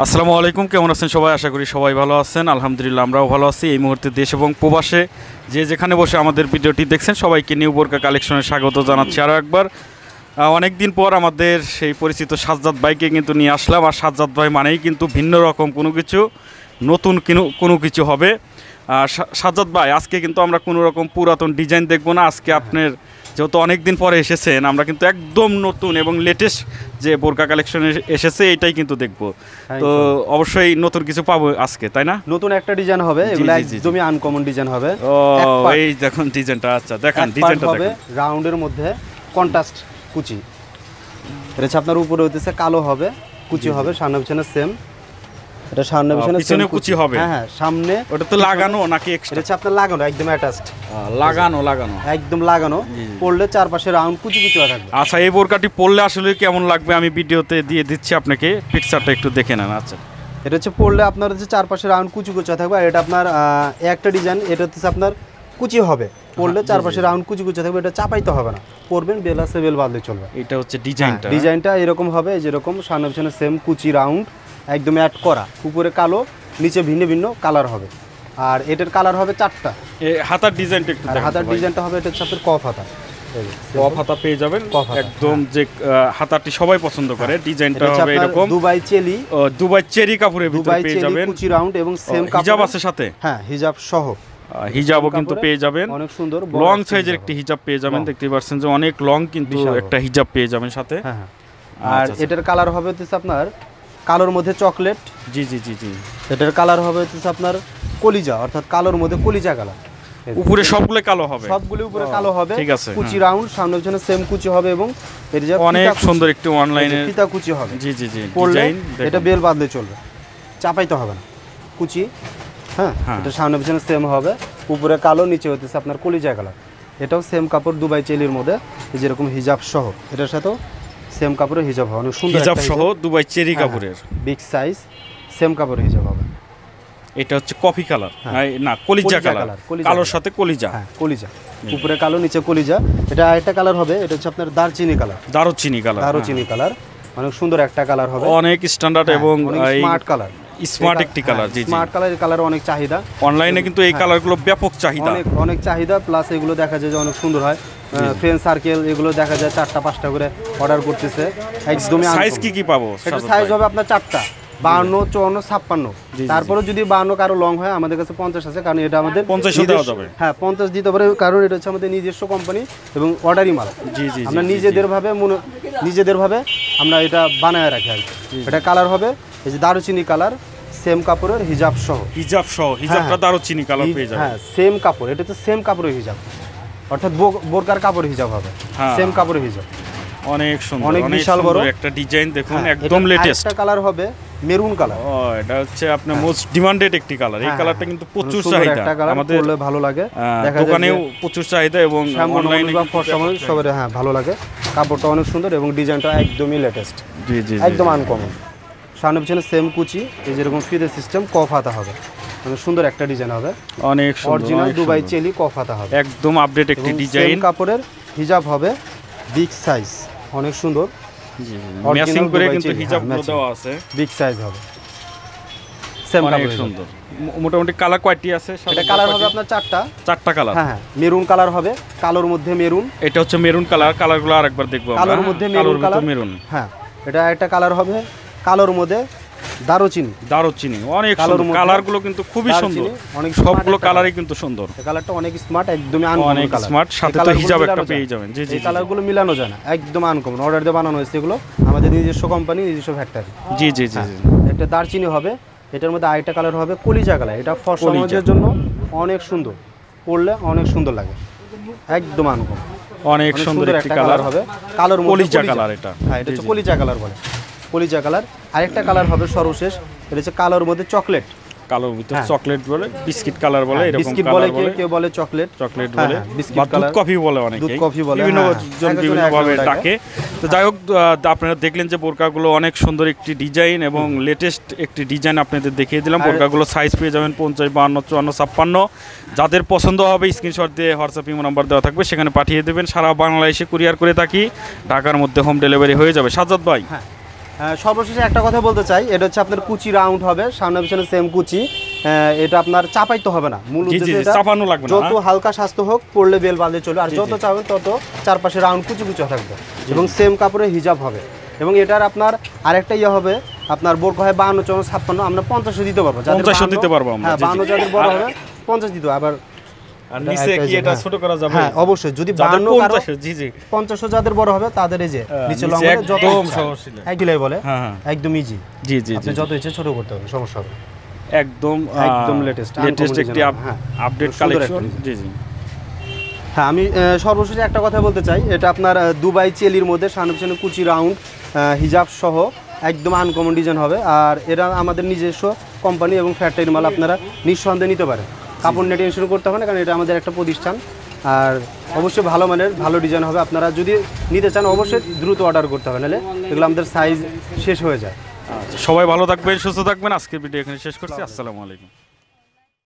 আসসালামু আলাইকুম, কেমন আছেন সবাই? আশা করি সবাই ভালো আছেন। আলহামদুলিল্লাহ, আমরাও ভালো আছি। এই মুহূর্তে দেশ এবং প্রবাসে যে যেখানে বসে আমাদের ভিডিওটি দেখছেন, সবাইকে নিউ বোরকা কালেকশনে স্বাগত জানাচ্ছি আরও একবার। অনেক দিন পর আমাদের সেই পরিচিত সাজ্জাদ ভাইকে কিন্তু নিয়ে আসলাম। আর সাজ্জাদ ভাই মানেই কিন্তু ভিন্ন রকম কোনো কিছু, নতুন কিনো কিছু হবে। সাজ্জাদ ভাই, আজকে কিন্তু আমরা কোনো রকম পুরাতন ডিজাইন দেখব না। আজকে আপনার যেহেতু অনেক দিন পরে এসেছেন আমরা কিন্তু একদম নতুন এবং লেটেস্ট যে বোরকা কালেকশন এসেছে এটাই কিন্তু দেখব। তো অবশ্যই নতুন কিছু পাবো আজকে তাই না? নতুন একটা ডিজাইন হবে এগুলো। একদমই আনকমন ডিজাইন হবে। ও এই দেখুন ডিজাইনটা আচ্ছা দেখেন ডিজাইনটা হবে রাউন্ডের মধ্যে কন্ট্রাস্ট কুচি। এটা আপনার উপরে হইতেছে কালো হবে কুচি হবে সামনে পিছনে সেম এটা সামনে ও, পিছনে কুচি হবে? হ্যাঁ হ্যাঁ সামনে ওটা তো লাগানো নাকি এক্সট্রা হচ্ছে আপনার লাগানো একদম অ্যাটাচড লাগানো লাগানো। একদম লাগানো। পড়লে চারপাশে রাউন্ড কুচি কুচি থাকবে। আচ্ছা এই বোরকাটি পরলে আসলে কেমন লাগবে? আমি ভিডিওতে দিয়ে দিচ্ছি আপনাকে পিকচারটা একটু দেখে নেন আচ্ছা। এটা হচ্ছে পড়লে আপনার হচ্ছে চারপাশে রাউন্ড কুচি কুচি থাকবে। আর এটা আপনার একটা ডিজাইন এটা হচ্ছে আপনার কুচি হবে। পড়লে চারপাশে রাউন্ড কুচি কুচি থাকবে এটা চাপাইতে হবে না। পরবেন বেল আছে বেল বাদলে চলবে। এটা হচ্ছে ডিজাইনটা হ্যাঁ, ডিজাইনটা। এরকম হবে যেরকম সামনে পিছনে সেম কুচি রাউন্ড একদম অ্যাড করা। উপরে কালো নিচে ভিন্ন ভিন্ন কালার হবে। আর এটার কালার হবে চারটা। এই হাতার ডিজাইনটা একটু হাতার ডিজাইনটা হবে এটা হচ্ছে আপনার কফ হাতা। যে, কফ হাতা পেয়ে যাবেন। একদম যে আহ, হাতাটি সবাই পছন্দ করে ডিজাইনটা হবে এরকম। দুবাই চেলি। দুবাই চেরি দুবাই পেয়ে যাবেন। কুচি রাউন্ড এবং সেম হিজাব আছে সাথে? হ্যাঁ হিজাব সহ। হিজাবও কিন্তু পেয়ে যাবেন। অনেক সুন্দর লং সাইজের একটি হিজাব পেয়ে যাবেন। Long। দেখতে পাচ্ছেন যে অনেক লং কিন্তু একটা হিজাব পেয়ে যাবেন সাথে। হ্যাঁ হ্যাঁ। আচ্ছা, আর আচ্ছা। এটার কালার হবে হচ্ছে আপনার কালোর মধ্যে চকলেট। জি জি জি জি। এটার কালার হবে হচ্ছে আপনার কলিজা অর্থাৎ কালোর মধ্যে কলিজা কালার। উপরে সবগুলো কালো হবে। সবগুলো উপরে কালো হবে। ঠিক আছে, কুচি হ্যাঁ। রাউন্ড সামনে পিছনে সেম কুচি হবে এবং এর যে অনেক সুন্দর একটি অনলাইনে ফিতা কুচি হবে। জি জি জি ডিজাইন এটা বেল বাঁধলে চলবে। চাপাইতে হবে না। কুচি। হ্যাঁ হ্যাঁ। এটা সামনে পিছনে সেম হবে উপরে কালো নিচে হতেছে আপনার কলিজা কালার। এটাও সেম কাপড় দুবাই চেলির মধ্যে যেরকম হিজাব সহ এটার সাথেও সেম কাপড়ের হিজাব হবে অনেক সুন্দর হিজাব সহ দুবাই চেরি হ্যাঁ, কাপড়ের? বিগ সাইজ সেম কাপড়ের হিজাব হবে। এটা হচ্ছে কফি কালার হ্যাঁ। না কলিজা কালার, কালোর সাথে কলিজা? হ্যাঁ কলিজা। উপরে কালো নিচে কলিজা। এটা আরেকটা কালার হবে এটা হচ্ছে আপনার দারচিনি কালার দারুচিনি কালার দারুচিনি কালার অনেক সুন্দর একটা কালার হবে। অনেক স্ট্যান্ডার্ড এবং স্মার্ট কালার স্মার্ট একটি কালার জি জি। স্মার্ট কালার কালার অনেক চাহিদা। অনলাইনে কিন্তু এই কালারগুলো ব্যাপক চাহিদা। অনেক অনেক চাহিদা প্লাস এগুলো দেখা যায় যে অনেক সুন্দর হয়। ফ্রেন্ড সার্কেল এগুলো দেখা যায় চারটা পাঁচটা করে অর্ডার করতেছে। একদমই সাইজ কি কি পাবো এটা সাইজ হবে আপনার চারটা। বাহান্ন চুয়ান্ন ছাপ্পান্ন। তারপরে যদি বাহান্ন কারও লং হয় আমাদের কাছে পঞ্চাশ আছে কারণ এটা আমাদের 50 ও দেওয়া নিজস্ব- যাবে। হ্যাঁ পঞ্চাশ দিতে পারে কারণ এটা হচ্ছে আমাদের নিজস্ব কোম্পানি এবং অর্ডারই মাল। জি জি আমরা নিজেদের ভাবে মনে নিজেদের ভাবে আমরা এটা বানায় রাখি আর কি। এটা কালার হবে এই যে দারুচিনি কালার সেম কাপড়ের হিজাব সহ। হিজাব সহ হিজাবটা হ্যাঁ। দারুচিনি কালার পেয়ে যাবে। হ্যাঁ সেম কাপড় এটা তো সেম কাপড়ের হিজাব। অর্থাৎ বোরকার কাপড় হিজাব হবে। হ্যাঁ। সেম কাপড়ের হিজাব। অনেক সুন্দর অনেক বিশাল বড়। একটা ডিজাইন দেখুন হ্যাঁ, একদম লেটেস্ট আরেকটা কালার হবে মেরুন কালার। ও এটা হচ্ছে আপনার মোস্ট ডিমান্ডেড একটি কালার। এই কালারটা কিন্তু প্রচুর চাহিদা। আমাদের আমাদের ভালো লাগে। দোকানেও প্রচুর চাহিদা এবং অনলাইনে সবার হ্যাঁ ভালো লাগে। কাপড়টা অনেক সুন্দর এবং ডিজাইনটা একদমই লেটেস্ট জি জি। একদম আনকমন সামনে পিছনে সেম কুচি এই যেরকম ফিতে সিস্টেম কফ হাতা হবে। মানে সুন্দর একটা ডিজাইন হবে। অনেক অরিজিনাল দুবাই চেলি কফ হাতা হবে। একদম আপডেট একটি ডিজাইন কাপড়ের হিজাব হবে বিগ সাইজ অনেক সুন্দর। ম্যাচিং করে কিন্তু হিজাব হ্যাঁ। দেওয়া আছে। বিগ সাইজ হবে। সেম অনেক কাপড় সুন্দর। মোটামুটি কালার কয়টি আছে এটা কালার হবে আপনার চারটা। চারটা কালার হ্যাঁ হ্যাঁ মেরুন কালার হবে কালোর মধ্যে মেরুন এটা হচ্ছে মেরুন কালার কালারগুলো আরেকবার দেখব আমরা। কালোর মধ্যে মেরুন কালার মেরুন হ্যাঁ এটা একটা কালার হবে কালোর মধ্যে দারুচিনি। দারুচিনি অনেক কালোর সুন্দর। কালারগুলো কিন্তু খুবই সুন্দর। অনেক সবগুলো কালারই কিন্তু সুন্দর। কালারটা অনেক স্মার্ট একদমই আনকমন অনেক smart, সাথে তো হিজাব একটা পেয়ে যাবেন। জি, জি। কালারগুলো মিলানো যায় না। একদম আনকমন অর্ডার দিয়ে বানানো হয়েছে এগুলো। আমাদের নিজস্ব কোম্পানি নিজস্ব ফ্যাক্টরি জি জি জি জি। একটা দারচিনি হবে এটার মধ্যে আরেকটা কালার হবে কলিজা কালার এটা ফর্সা কলিজা। জন্য অনেক সুন্দর। পরলে অনেক সুন্দর লাগে। একদম আনকমন অনেক সুন্দর একটা কালার হবে। কালোর মধ্যে কলিজা কালার এটা। হ্যাঁ এটা হচ্ছে। কলিজা কালার বলে। কলিজা কালার। আরেকটা কালার হবে সর্বশেষ এটা হচ্ছে কালোর মধ্যে চকলেট। কালোর ভিতর হ্যাঁ। চকলেট বলে বিস্কিট কালার বলে এরকম বিস্কিট বলে কেউ বলে। কেউ বলে চকলেট। চকলেট হ্যাঁ, বলে হ্যাঁ, বিস্কিট বা দুধ। কফি বলে অনেকে দুধ কফি বলে, বিভিন্ন হ্যাঁ, জন বিভিন্ন ভাবে ডাকে। তো যাই হোক আপনারা দেখলেন যে বোরকাগুলো অনেক সুন্দর একটি ডিজাইন এবং লেটেস্ট একটি ডিজাইন আপনাদের দেখিয়ে দিলাম। বোরকাগুলো সাইজ পেয়ে যাবেন পঞ্চাশ বাহান্ন চুয়ান্ন ছাপ্পান্ন। যাদের পছন্দ হবে স্ক্রিনশট দিয়ে হোয়াটসঅ্যাপ ইমো নাম্বার দেওয়া থাকবে সেখানে পাঠিয়ে দেবেন। সারা বাংলাদেশে কুরিয়ার করে থাকি। ঢাকার মধ্যে হোম ডেলিভারি হয়ে যাবে। সাজাদ ভাই হ্যাঁ। সর্বশেষে একটা কথা বলতে চাই। এটা হচ্ছে আপনার কুচি রাউন্ড হবে। সামনে পিছনে সেম কুচি। এটা আপনার চাপাইতে হবে না। মূল চাপানো লাগবে যত হ্যাঁ? হালকা স্বাস্থ্য হোক পড়লে বেল বাঁধলে চলবে। আর যত। চাবেন তত চারপাশে রাউন্ড কুচি কুচি থাকবে। এবং সেম কাপড়ে হিজাব হবে। এবং এটার আপনার আরেকটা ইয়ে হবে। আপনার বোরক হয় বাহান্ন চৌন্ন ছাপ্পান্ন আমরা পঞ্চাশও দিতে পারব। যাদের 50 52 দিতে পারব হ্যাঁ। বাহান্ন যাদের বড় হবে পঞ্চাশ দিতে হবে। আবার আর নিচে কি এটা। ছোট করা যাবে? হ্যাঁ অবশ্যই। যদি যাদের বাহান্ন কারও জি জি। পঞ্চাশও যাদের বড় হবে তাদের এই যে নিচে নিচে লম্বা যত একদম ইচ্ছা। সহজ ছিল। এক দিলাই বলে? হ্যাঁ একদম ইজি জি জি আপনি যত ইচ্ছে ছোট করতে হবে সমস্যা হবে একদম একদম latest, লেটেস্ট একটি। আপডেট কালেকশন জি জি। হ্যাঁ আমি সর্বশেষে একটা কথা বলতে চাই। এটা আপনার দুবাই চেলির মধ্যে সামনে পিছনে কুচি রাউন্ড হিজাব সহ একদম আনকমন ডিজাইন হবে। আর এরা আমাদের নিজস্ব কোম্পানি এবং ফ্যাক্টরি মাল আপনারা নিঃসন্দেহে নিতে পারেন। কাপড় নেটিং শুরু করতে হবে না কারণ এটা আমাদের একটা প্রতিষ্ঠান। আর অবশ্যই ভালো মানের ভালো ডিজাইন হবে। আপনারা যদি নিতে চান অবশ্যই দ্রুত অর্ডার করতে হবে নাহলে এগুলো আমাদের সাইজ শেষ হয়ে যায়। আচ্ছা, সবাই ভালো থাকবেন সুস্থ থাকবেন। আজকে ভিডিও এখানে শেষ করছি। আসসালামু আলাইকুম।